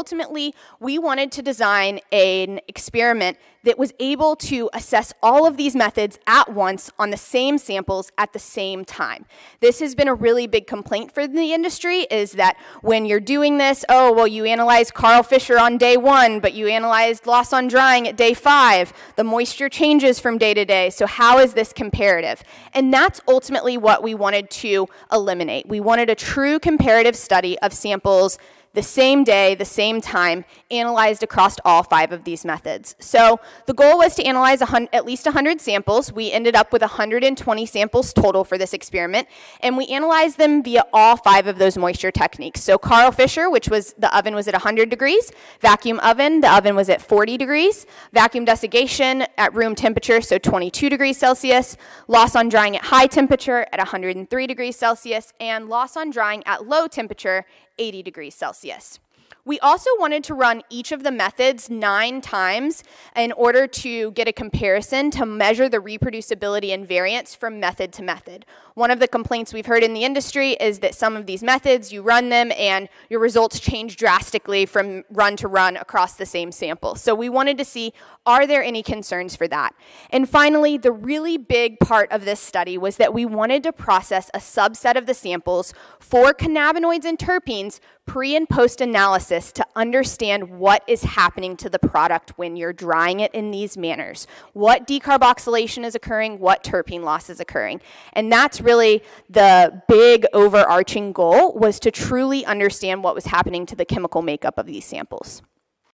ultimately, we wanted to design an experiment that was able to assess all of these methods at once on the same samples at the same time. This has been a really big complaint for the industry is that when you're doing this, oh, well, you analyzed Karl Fischer on day one, but you analyzed loss on drying at day five. The moisture changes from day to day, so how is this comparative? And that's ultimately what we wanted to eliminate. We wanted a true comparative study of samples the same day, the same time, analyzed across all five of these methods. So the goal was to analyze at least 100 samples. We ended up with 120 samples total for this experiment, and we analyzed them via all five of those moisture techniques. So Karl Fischer, which was the oven was at 100 degrees, vacuum oven, the oven was at 40 degrees, vacuum desiccation at room temperature, so 22 degrees Celsius, loss on drying at high temperature at 103 degrees Celsius, and loss on drying at low temperature 80 degrees Celsius. We also wanted to run each of the methods nine times in order to get a comparison to measure the reproducibility and variance from method to method. One of the complaints we've heard in the industry is that some of these methods, you run them and your results change drastically from run to run across the same sample. So we wanted to see, are there any concerns for that? And finally, the really big part of this study was that we wanted to process a subset of the samples for cannabinoids and terpenes pre and post analysis to understand what is happening to the product when you're drying it in these manners. What decarboxylation is occurring, what terpene loss is occurring. And that's really the big overarching goal was to truly understand what was happening to the chemical makeup of these samples.